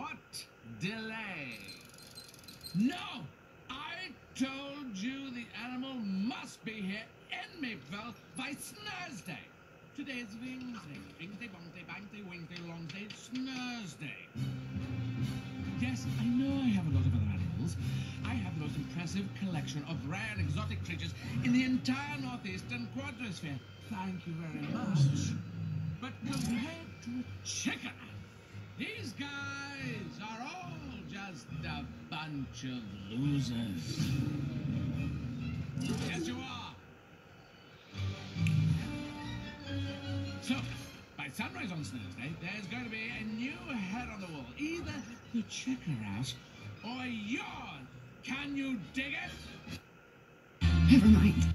What delay? No! I told you the animal must be here in Maypeville by Snursday. Today's Wednesday. Bingsday, bongsday, bangsday, Wednesday, longsday, Snursday. Yes, I know I have a lot of other animals. I have the most impressive collection of rare and exotic creatures in the entire northeastern quadrosphere. Thank you very much. But compared to a Chickeraffe, these guys are all just a bunch of losers. Yes, you are. So, by sunrise on Thursday, there's going to be a new head on the wall. Either the Chickeraffe or yours. Can you dig it? Never mind.